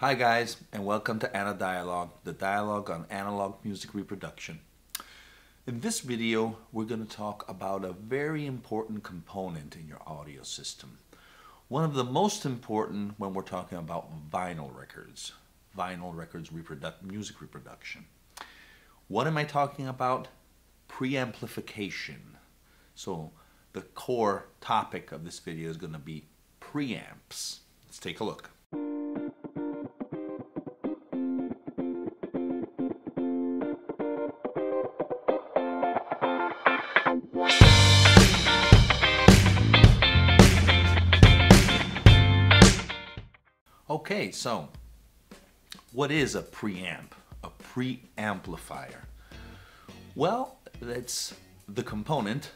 Hi guys, and welcome to Ana Dialogue, the dialogue on analog music reproduction. In this video, we're going to talk about a very important component in your audio system. One of the most important when we're talking about vinyl records, vinyl records music reproduction. What am I talking about? Preamplification. So the core topic of this video is going to be preamps. Let's take a look. Okay, so what is a preamp? A preamplifier? Well, it's the component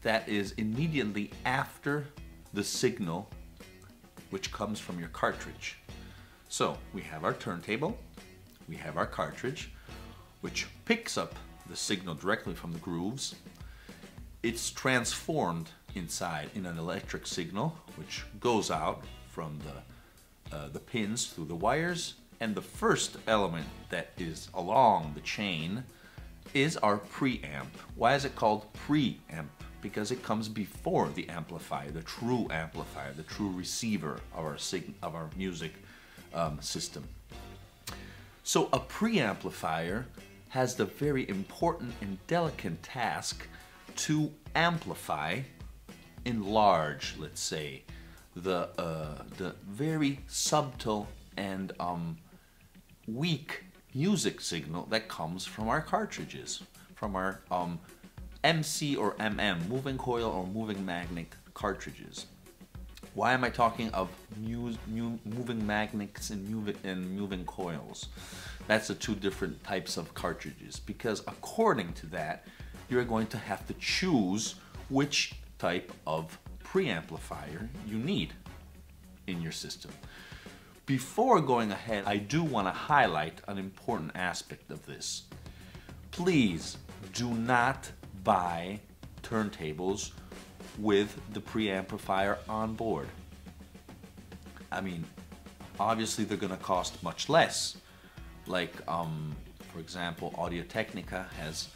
that is immediately after the signal which comes from your cartridge. So we have our turntable, we have our cartridge, which picks up the signal directly from the grooves. It's transformed inside in an electric signal, which goes out from the uh, the pins through the wires and the first element that is along the chain is our preamp. Why is it called preamp? Because it comes before the amplifier, the true amplifier, the true receiver of our, of our music um, system. So a preamplifier has the very important and delicate task to amplify, enlarge, let's say, the uh, the very subtle and um, weak music signal that comes from our cartridges, from our um, MC or MM, moving coil or moving magnet cartridges. Why am I talking of mu mu moving magnets and and moving coils? That's the two different types of cartridges because according to that, you're going to have to choose which type of preamplifier you need in your system. Before going ahead, I do want to highlight an important aspect of this. Please do not buy turntables with the preamplifier on board. I mean, obviously they're going to cost much less. Like, um, for example, Audio Technica has,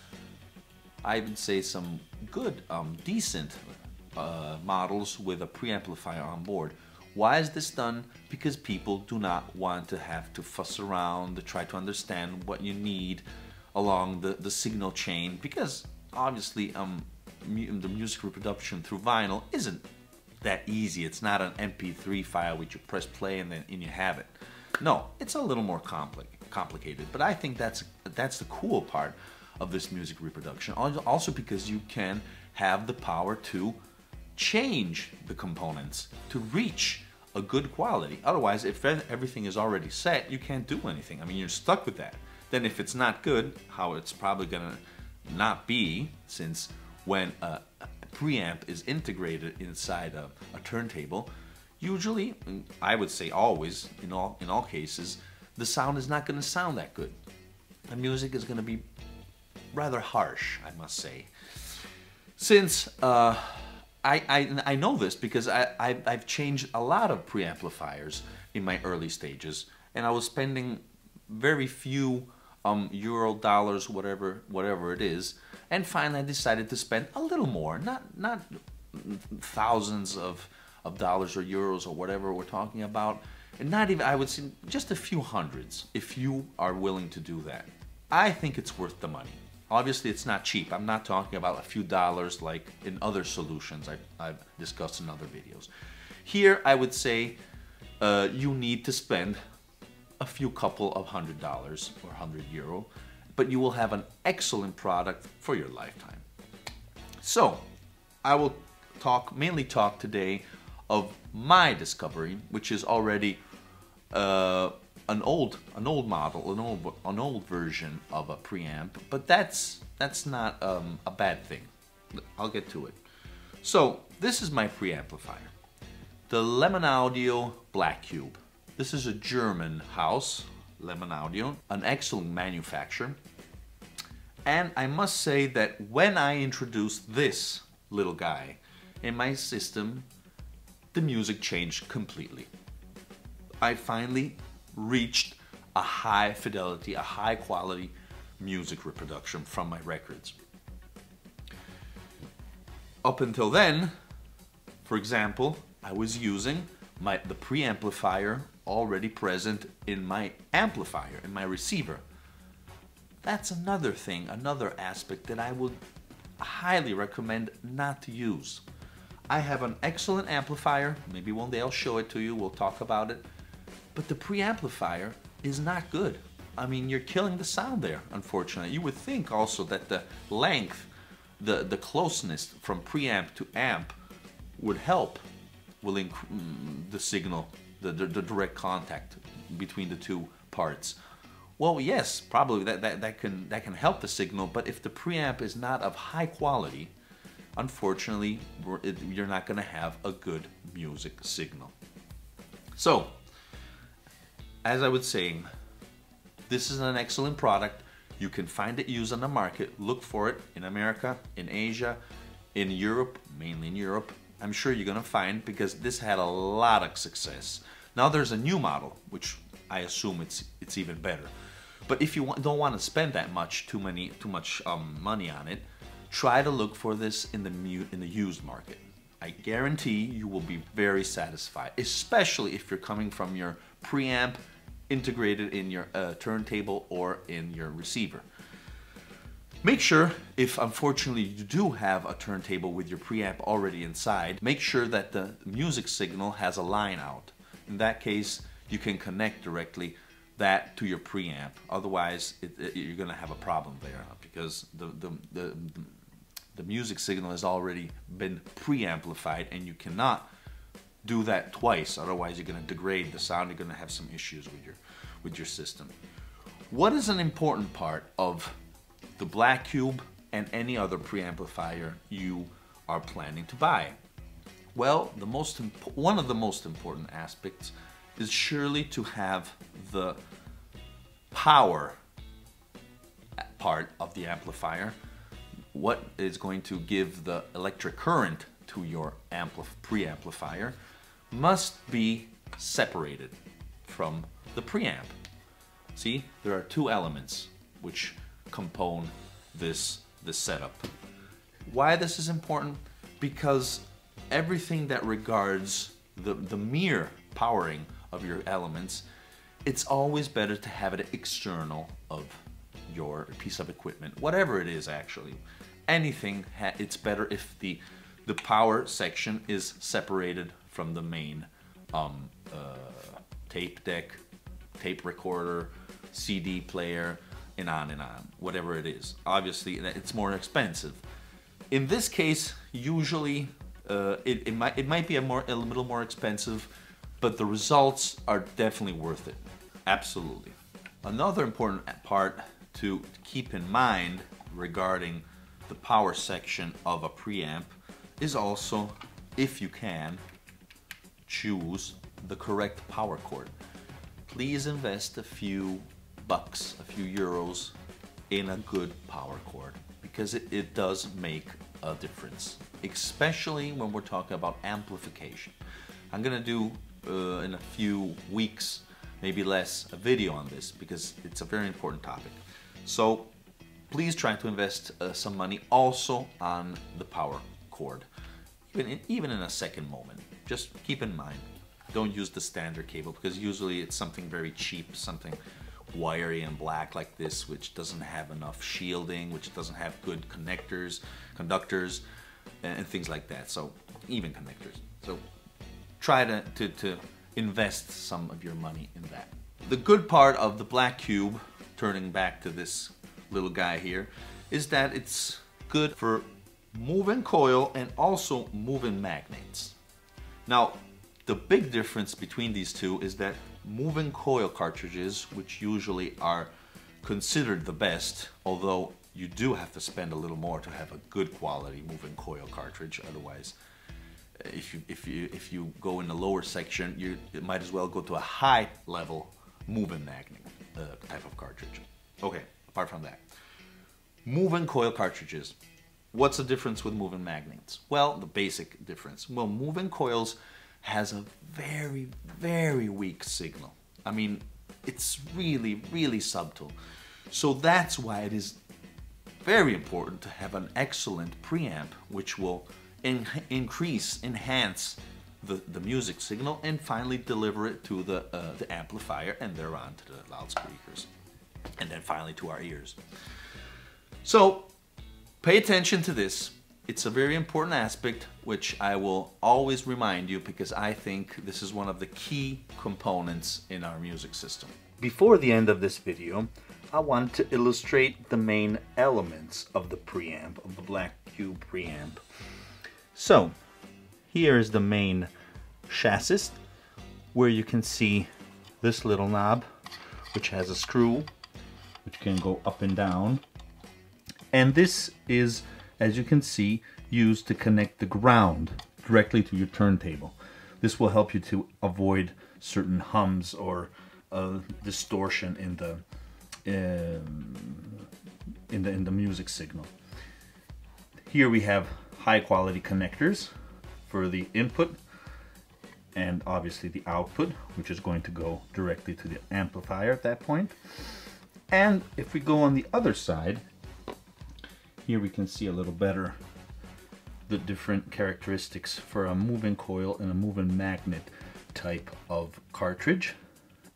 I would say, some good, um, decent uh, models with a preamplifier on board. Why is this done? Because people do not want to have to fuss around to try to understand what you need along the, the signal chain because obviously um, the music reproduction through vinyl isn't that easy. It's not an MP3 file which you press play and then and you have it. No, it's a little more compli complicated, but I think that's that's the cool part of this music reproduction. Also because you can have the power to change the components to reach a good quality. Otherwise, if everything is already set, you can't do anything. I mean, you're stuck with that. Then if it's not good, how it's probably gonna not be, since when a preamp is integrated inside a, a turntable, usually, I would say always, in all, in all cases, the sound is not gonna sound that good. The music is gonna be rather harsh, I must say. Since uh, I, I, I know this because I, I, I've changed a lot of preamplifiers in my early stages, and I was spending very few um, euro, dollars, whatever, whatever it is, and finally I decided to spend a little more, not not thousands of of dollars or euros or whatever we're talking about, and not even I would say just a few hundreds if you are willing to do that. I think it's worth the money. Obviously, it's not cheap. I'm not talking about a few dollars like in other solutions I've, I've discussed in other videos. Here, I would say uh, you need to spend a few couple of hundred dollars or hundred euro, but you will have an excellent product for your lifetime. So, I will talk mainly talk today of my discovery, which is already uh, an old an old model, an old an old version of a preamp, but that's that's not um, a bad thing. I'll get to it. So this is my preamplifier, the Lehmann Audio Black Cube. This is a German house, Lehmann Audio, an excellent manufacturer. And I must say that when I introduced this little guy in my system, the music changed completely. I finally reached a high fidelity, a high quality music reproduction from my records. Up until then, for example, I was using my the preamplifier already present in my amplifier, in my receiver. That's another thing, another aspect that I would highly recommend not to use. I have an excellent amplifier, maybe one day I'll show it to you, we'll talk about it, but the preamplifier is not good. I mean, you're killing the sound there, unfortunately. You would think also that the length, the, the closeness from preamp to amp would help will inc- mm, the signal, the, the, the direct contact between the two parts. Well, yes, probably that, that, that, can, that can help the signal, but if the preamp is not of high quality, unfortunately, it, you're not going to have a good music signal. So, as I was saying, this is an excellent product. You can find it used on the market. Look for it in America, in Asia, in Europe, mainly in Europe. I'm sure you're gonna find because this had a lot of success. Now there's a new model, which I assume it's it's even better. But if you don't want to spend that much, too many, too much um, money on it, try to look for this in the in the used market. I guarantee you will be very satisfied, especially if you're coming from your preamp integrated in your uh, turntable or in your receiver. Make sure, if unfortunately you do have a turntable with your preamp already inside, make sure that the music signal has a line out. In that case, you can connect directly that to your preamp. Otherwise, it, it, you're going to have a problem there because the, the, the, the music signal has already been preamplified and you cannot do that twice. Otherwise, you're going to degrade the sound. You're going to have some issues with your with your system. What is an important part of the Black Cube and any other preamplifier you are planning to buy? Well, the most one of the most important aspects is surely to have the power uh, part of the amplifier. What is going to give the electric current to your preamplifier must be separated from the preamp. See, there are two elements which compone this, this setup. Why this is important? Because everything that regards the, the mere powering of your elements, it's always better to have it external of your piece of equipment, whatever it is actually. Anything, it's better if the, the power section is separated from the main um, uh, tape deck, tape recorder, CD player, and on and on, whatever it is. Obviously, it's more expensive. In this case, usually uh, it, it, might, it might be a, more, a little more expensive, but the results are definitely worth it. Absolutely. Another important part to keep in mind regarding the power section of a preamp is also, if you can, choose the correct power cord. Please invest a few bucks, a few euros in a good power cord because it, it does make a difference, especially when we're talking about amplification. I'm gonna do uh, in a few weeks, maybe less, a video on this because it's a very important topic. So please try to invest uh, some money also on the power cord, in, even in a second moment. Just keep in mind, don't use the standard cable because usually it's something very cheap, something wiry and black like this, which doesn't have enough shielding, which doesn't have good connectors, conductors, and, things like that. So even connectors. So try to, to, to invest some of your money in that. The good part of the Black Cube, turning back to this little guy here, is that it's good for moving coil and also moving magnets. Now, the big difference between these two is that moving coil cartridges, which usually are considered the best, although you do have to spend a little more to have a good quality moving coil cartridge. Otherwise, if you if you if you go in the lower section, you might as well go to a high level moving magnet uh, type of cartridge. Okay, apart from that, moving coil cartridges. What's the difference with moving magnets? Well, the basic difference. Well, moving coils has a very, very weak signal. I mean, it's really, really subtle. So that's why it is very important to have an excellent preamp which will in increase, enhance the, the music signal and finally deliver it to the, uh, the amplifier and thereon to the loudspeakers and then finally to our ears. So pay attention to this. It's a very important aspect which I will always remind you because I think this is one of the key components in our music system. Before the end of this video, I want to illustrate the main elements of the preamp, of the Black Cube preamp. So, here is the main chassis where you can see this little knob which has a screw which can go up and down and this is as you can see used to connect the ground directly to your turntable this will help you to avoid certain hums or uh, distortion in the um, in the in the music signal here we have high quality connectors for the input and obviously the output, which is going to go directly to the amplifier at that point. And if we go on the other side, here we can see a little better the different characteristics for a moving coil and a moving magnet type of cartridge.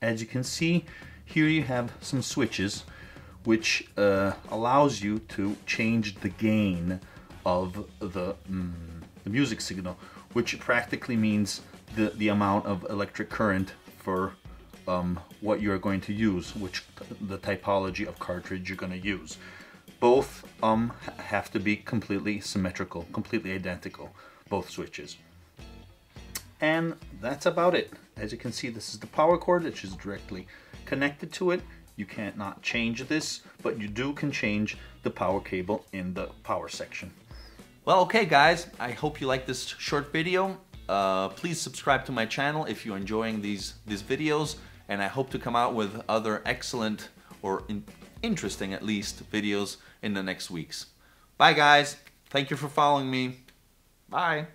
As you can see, here you have some switches which uh, allows you to change the gain of the, mm, the music signal, which practically means the, the amount of electric current for um, what you're going to use, which the typology of cartridge you're going to use. Both um, have to be completely symmetrical, completely identical, both switches. And that's about it. As you can see, this is the power cord, which is directly connected to it. You can't not change this, but you do can change the power cable in the power section. Well, okay guys, I hope you like this short video. Uh, please subscribe to my channel if you're enjoying these, these videos and I hope to come out with other excellent or in, interesting at least videos in the next weeks. Bye guys. Thank you for following me. Bye.